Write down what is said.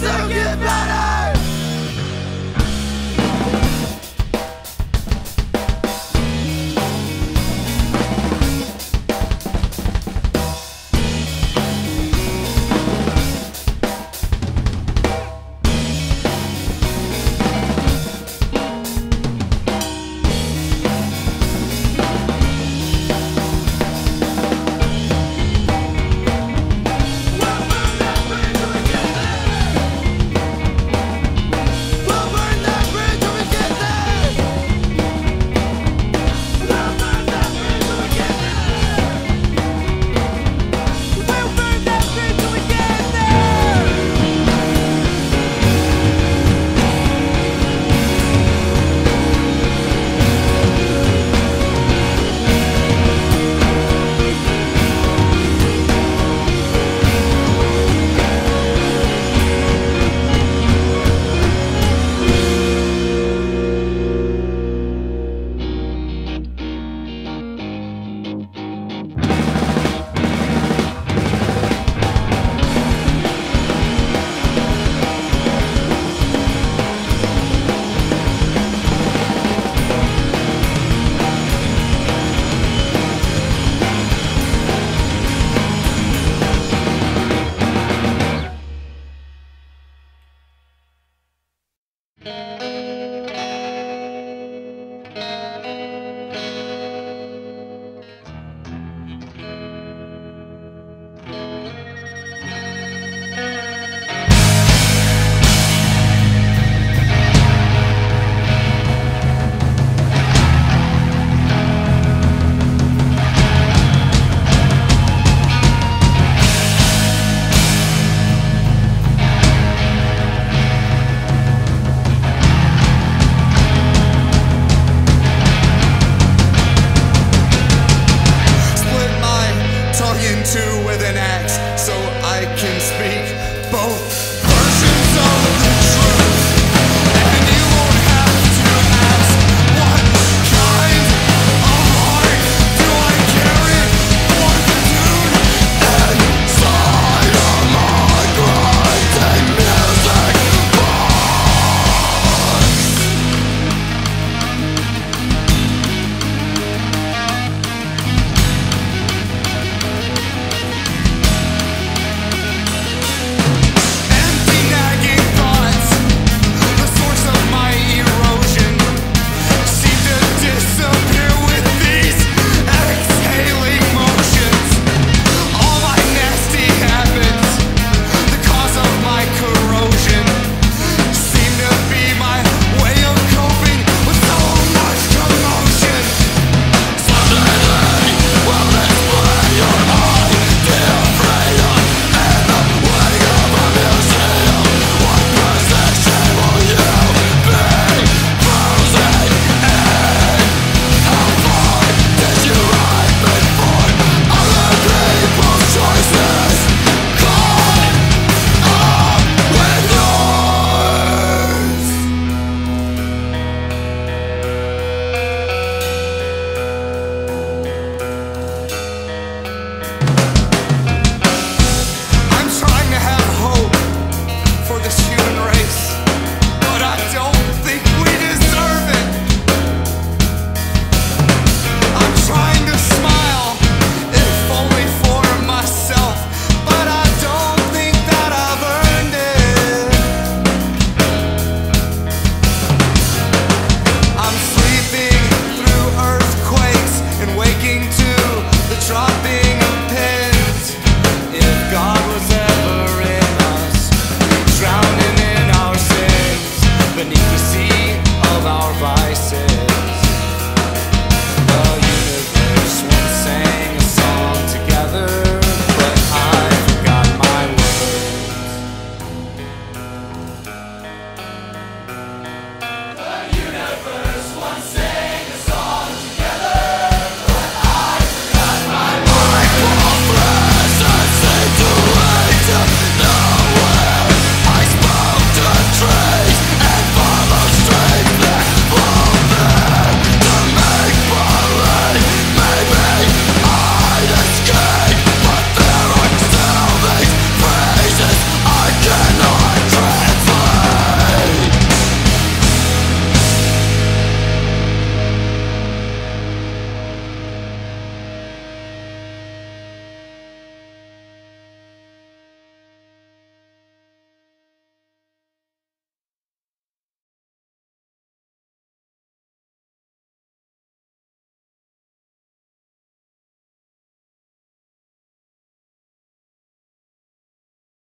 So get better.